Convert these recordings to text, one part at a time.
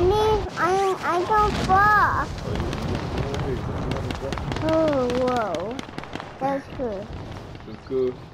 I I, I don't fall. Oh, whoa. That's good. It's good.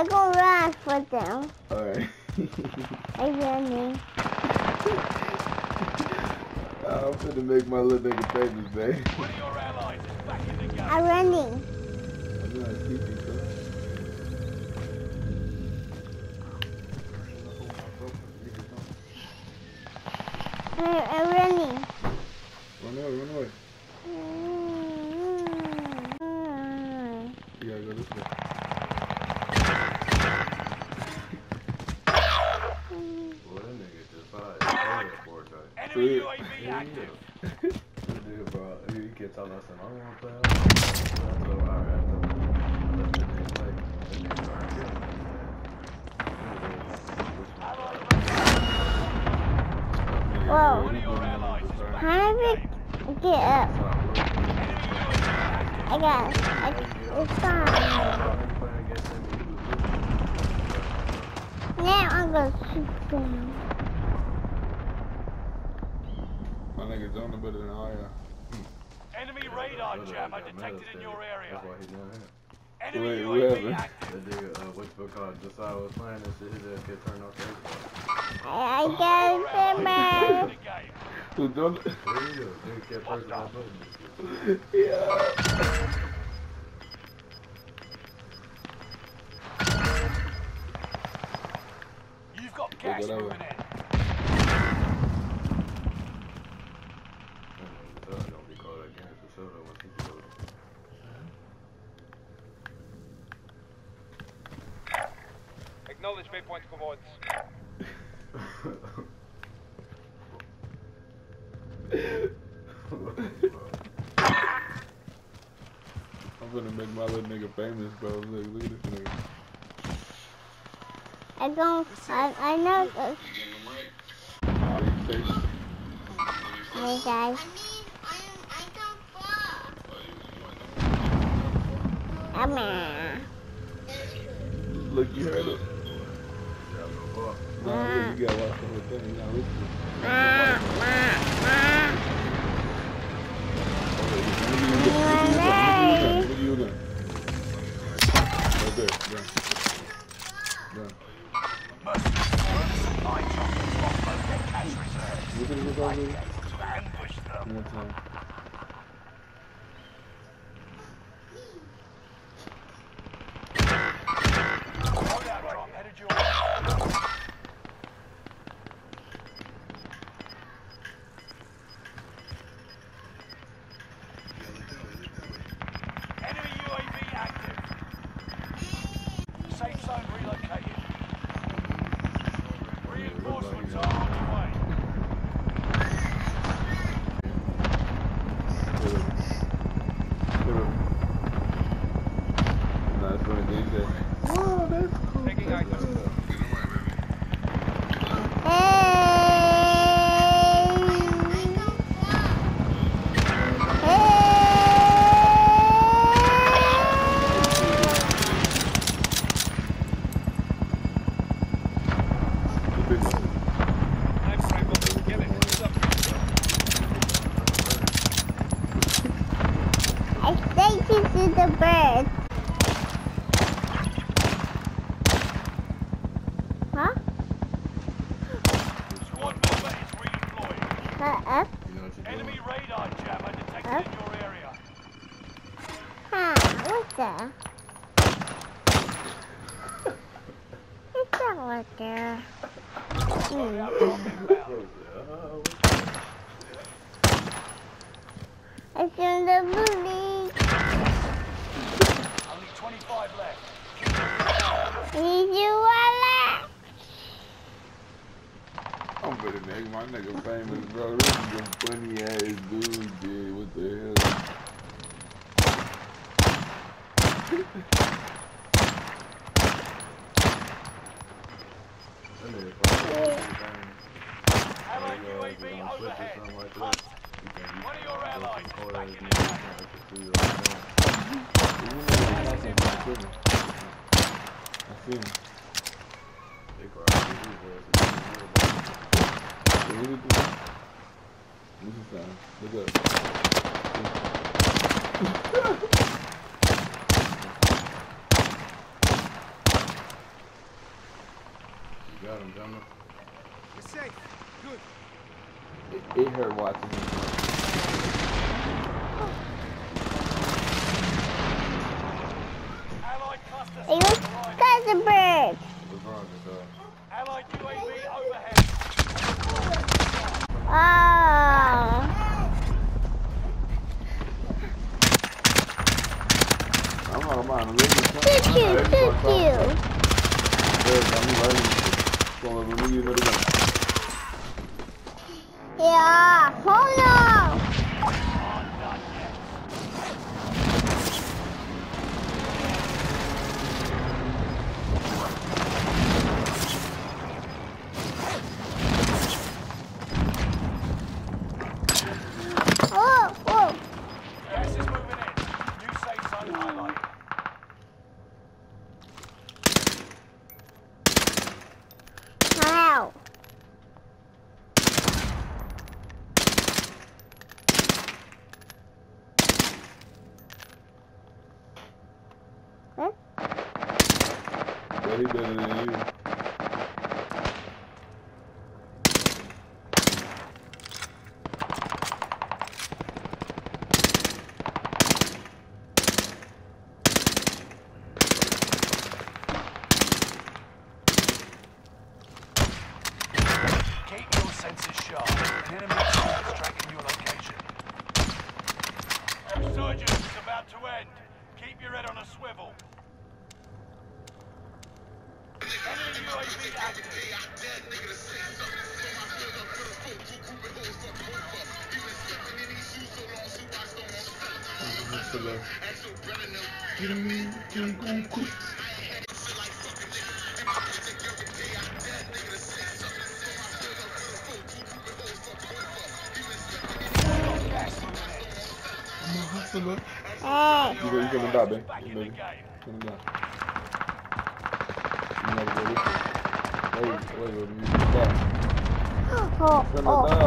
I go run for them. Alright. I running. I'm finna make my little nigga famous, babe. one of your allies is back in the game. I'm running. I'm not. I, I'm running. Run away, run away. Mm. You gotta go this way. Well, that nigga just fired. Fired for it, though. Enemy Yeah, active. Nigga, bro, he he kept telling us, I don't want to play out. So I told him, all right, I told him, let that nigga play. That nigga started killing me, Whoa. One of your allies is back How the we get up? man. Enemy UAV active. I got it. It's fine. Playing against him, he was losing. Now I'm gonna shoot them. My nigga Jonah better than all y'all. Enemy radar Brother jammer detected in your area. That's why he down here. Enemy Wait, UAV where? active. That nigga, uh, what's it called? Josiah was playing and shit, his ass kept turning off the Xbox. I, I Your got allies them is back out. the game. Who Jonah? There you go. Nigga kept pressing that button and shit. yeah. You've got gas whatever. moving in. I don't know, Josiah gonna be called again for sure though, once he goes. Acknowledge waypoint coordinates. Gonna make my little nigga famous, bro. Look, look at this nigga. I don't. I, I know this. All these faces. Hey guys. I'm uh, Look, you heard it. Nah, you gotta watch the whole thing. You gotta listen. Right there. Yeah. Yeah. Mercenaries supply choppers to offload their cash reserves. You gonna get over Like there? to ambush them. One more time. Loadout drop headed your way. Enemy UAV active. Safe zone relocated. Reinforcements are on the way. Nah, it's funny. They say, oh, that's cool. Taking items. The big one. Time frame will get it. What's up? I think this is the bird. Huh? Squad member is redeployed. Uh, up? You know what you're doing? Enemy radar jammer detected in your area. Huh? What's that? It's not what there. Hmm. Loadout drop inbound. It's in the police. Only 25 left. Need you I'm better nigga, my nigga famous, bro. This is a funny ass dude, dude. What the hell? that nigga probably got everything. Allied Like, uh, if UAV it's on Twitch or overhead. something like Hunt. that, you think you One of can your go allies from is Kodak back and in you attack. can see your thing. You know, I got some equipment. I see him. They probably do that, so you can hear about it. So what did you This is fine. Look up. You got him, gentlemen. You're safe. Good. It, it hurt watching him. Allied cluster It was strike arriving. Zuckerberg. What's wrong with that? Allied UAV overhead. Oh. I'm not mind. I'm ready to Toot you, toot you. I'm ready. So let me give. Yeah. Hold on. for the. Hustler. Ah! You're, gonna die, babe. You're gonna die. You're gonna die. You're gonna Oh, oh, oh,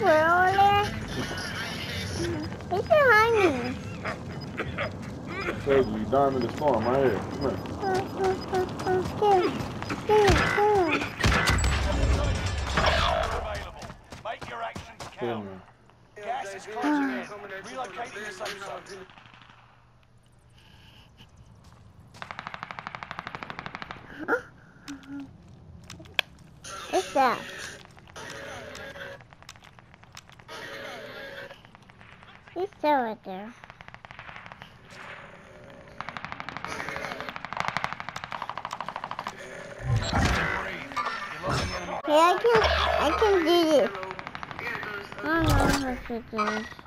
거야. Careful, Ole. It's behind me. You, diamond the storm right here. Come here. Zone. What's that? He's still right there. Hey, I can, I can do this. I don't know how to do this.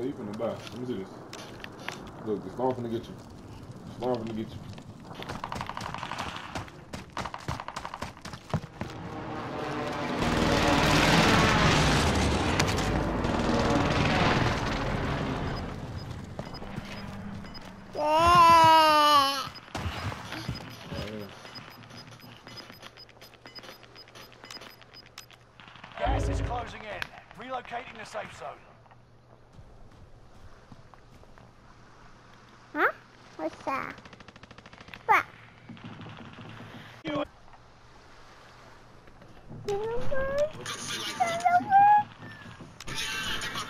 Look, you finna buy. Let me see this. Look, the storm finna get you. The storm finna get you. Gas is closing in. Relocating the safe zone. Huh? What's that? What? You Little bird. Little bird. Little bird. Little bird. and alert. Keep the pressure You on. already know that, uh, why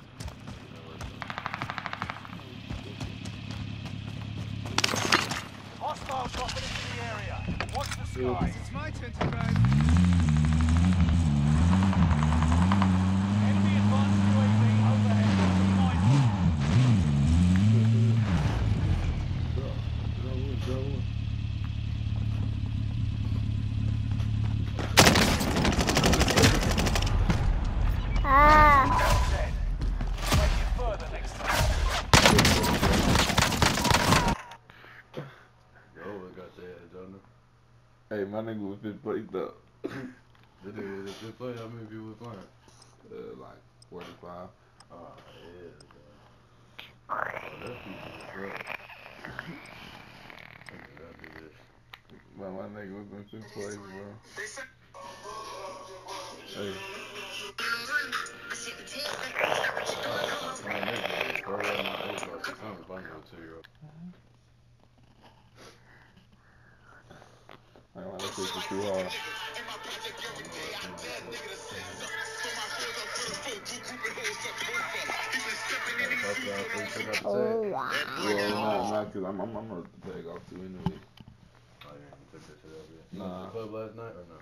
Sky. It's my turn to drive. Enemy advanced UAV overhead. Mindful. Ah. Dead. Take it further next time. Yo, we got that, Jonah. Hey, my nigga was just breaked up. This nigga just just how many people was playing? Uh, like 45. Oh, yeah, bro. That's people was rough. I gotta do this. Man, my nigga was in fifth place, bro. Hey, Man, this nigga, bro, right now, it's like the time if I know two year old. I ain't like that shit was too hard. Oh, wow. Yeah, nah, nah, cause I'm, I'm, I'm gonna take off too anyway. Oh, yeah, you took that shit up yet? Nah. went to the club last night or no?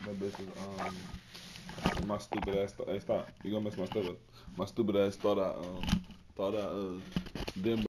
My bitch was, um, my stupid ass, th- hey, stop. You gonna mess my stuff up. My stupid ass thought I, um, thought I, uh, didn't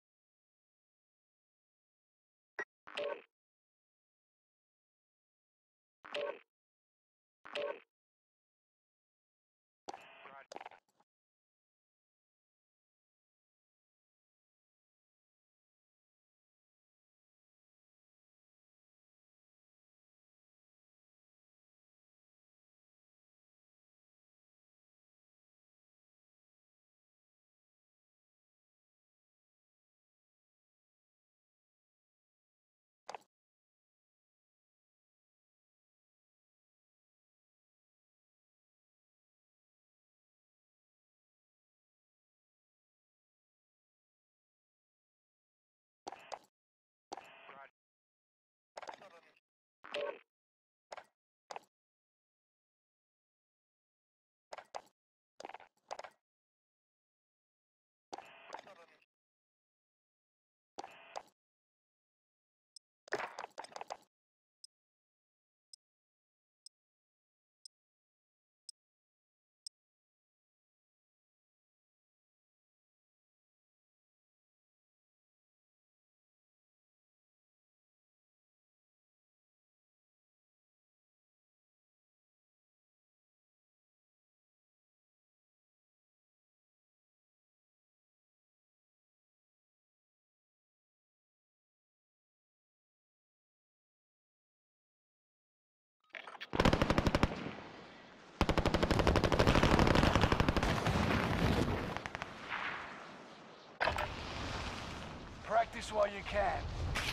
Practice while you can.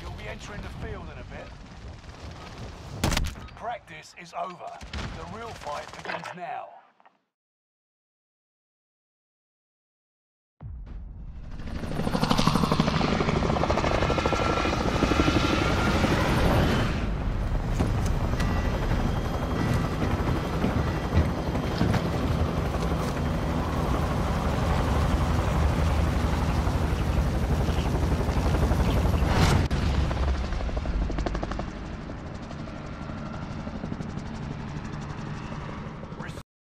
You'll be entering the field in a bit. Practice is over. The real fight begins now.